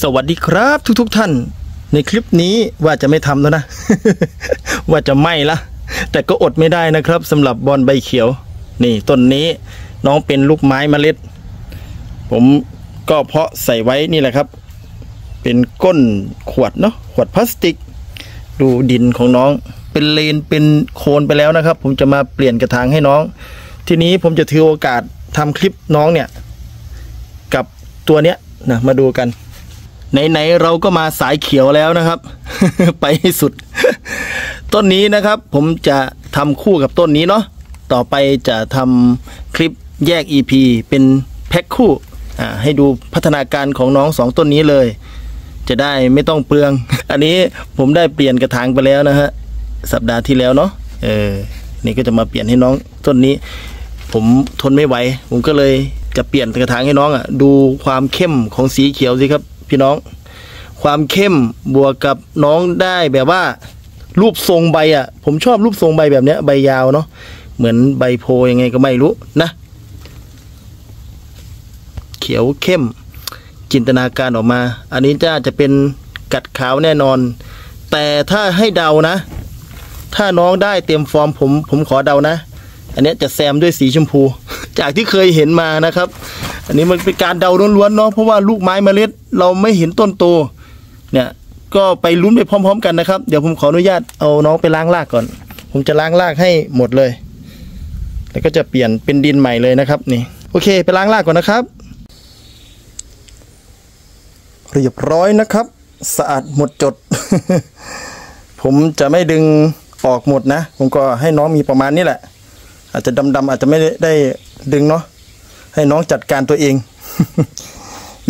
สวัสดีครับทุกๆทท่าน ในคลิปนี้ว่าจะไม่ทำแล้วนะ ว่าจะไม่ละแต่ก็อดไม่ได้นะครับสำหรับบอลใบเขียว นี่ต้นนี้น้องเป็นลูกไม้เมล็ด ผมก็เพาะใส่ไว้นี่แหละครับ เป็นก้นขวดเนาะขวดพลาสติก ดูดินของน้อง เป็นเลนเป็นโคนไปแล้วนะครับ ผมจะมาเปลี่ยนกระถางให้น้อง ทีนี้ผมจะถือโอกาสทำคลิปน้องเนี่ย กับตัวเนี้ยนะมาดูกัน ไหนๆเราก็มาสายเขียวแล้วนะครับ ไปให้สุด ต้นนี้นะครับ ผมจะทำคู่กับต้นนี้เนาะต่อไปจะทำคลิปแยก EP เป็นแพ็คคู่ให้ดูพัฒนาการของน้องสองต้นนี้เลย จะได้ไม่ต้องเปลือง อันนี้ผมได้เปลี่ยนกระถางไปแล้วนะฮะสัปดาห์ที่แล้วเนาะเออนี่ก็จะมาเปลี่ยนให้น้องต้นนี้ ผมทนไม่ไหว ผมก็เลยจะเปลี่ยนกระถางให้น้องอะ ดูความเข้มของสีเขียวสิครับ พี่น้อง ความเข้มบวกกับน้องได้แบบว่า รูปทรงใบอะ ผมชอบรูปทรงใบแบบเนี้ยใบยาวเนาะเหมือนใบโพยังไงก็ไม่รู้นะ เขียวเข้ม จินตนาการออกมา อันนี้จะจะเป็นกัดขาวแน่นอน แต่ถ้าให้เดานะ ถ้าน้องได้เต็มฟอร์มผม ผมขอเดานะ อันนี้จะแซมด้วยสีชมพู จากที่เคยเห็นมานะครับ อันนี้มันเป็นการเดาล้วนๆเนาะเพราะว่าลูกไม้เมล็ด เราไม่เห็นต้นโตเนี่ยก็ไปลุ้นไปพร้อม ๆ กันนะครับ เดี๋ยวผมขออนุญาตเอาน้องไปล้างรากก่อน ผมจะล้างรากให้หมดเลย แล้วก็จะเปลี่ยนเป็นดินใหม่เลยนะครับนี่โอเค ไปล้างรากก่อนนะครับ เรียบร้อยนะครับ สะอาดหมดจด ผมจะไม่ดึงออกหมดนะ ผมก็ให้น้องมีประมาณนี้แหละ อาจจะดำๆอาจจะไม่ได้ได้ดึงเนาะให้น้องจัดการตัวเอง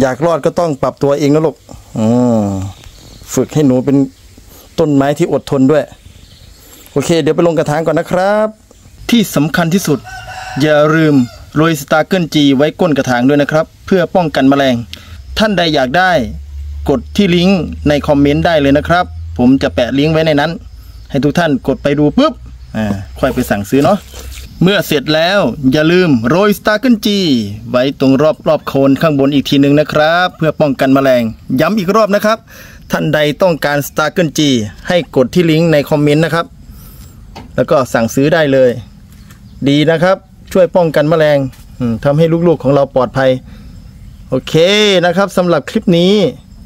อยากรอดก็ต้องปรับตัวเองนะลูกอืมฝึกให้หนูเป็นต้นไม้ที่อดทนด้วย โอเค เดี๋ยวไปลงกระถางก่อนนะครับ ที่สำคัญที่สุด อย่าลืมโรย Starkle G ไว้ก้นกระถางด้วยนะครับ เพื่อป้องกันแมลง ท่านใดอยากได้ กดที่ลิงก์ในคอมเมนต์ได้เลยนะครับ ผมจะแปะลิงก์ไว้ในนั้น ให้ทุกท่านกดไปดูปุ๊บอ่าค่อยไปสั่งซื้อเนาะ เมื่อเสร็จแล้วอย่าลืมโรย Starkle G ไว้ตรงรอบรอบโคนข้างบนอีกทีหนึ่งนะครับ เพื่อป้องกันแมลง ย้ำอีกรอบนะครับ ท่านใดต้องการ Starkle G ให้กดที่ลิงก์ในคอมเมนต์นะครับ แล้วก็สั่งซื้อได้เลย ดีนะครับ ช่วยป้องกันแมลงทำให้ลูกๆของเราปลอดภัย โอเคนะครับสำหรับคลิปนี้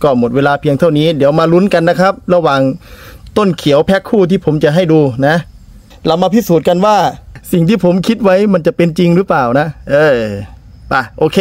ก็หมดเวลาเพียงเท่านี้ เดี๋ยวมาลุ้นกันนะครับ ระหว่างต้นเขียวแพ็คคู่ที่ผมจะให้ดูนะ เรามาพิสูจน์กันว่า สิ่งที่ผมคิดไว้มันจะเป็นจริงหรือเปล่านะ เออป่ะโอเค